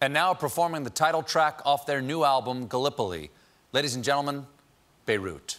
and now performing the title track off their new album, Gallipoli. Ladies and gentlemen, Beirut.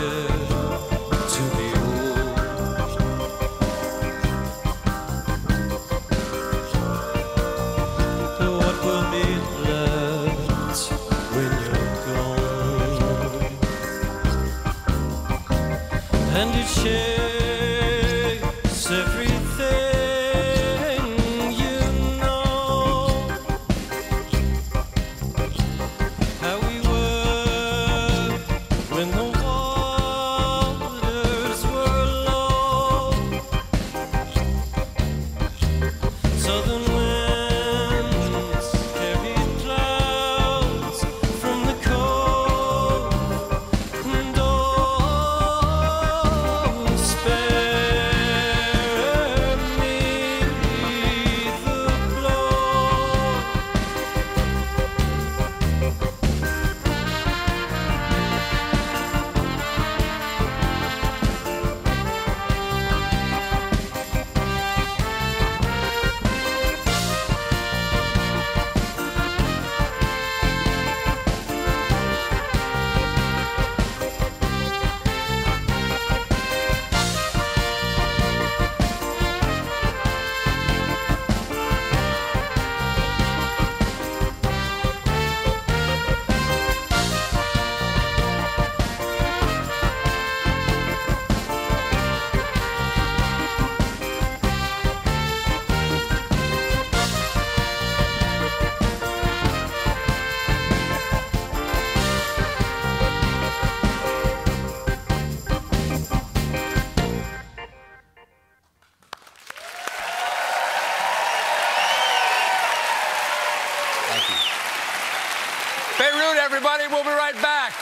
And it shakes everybody. We'll be right back.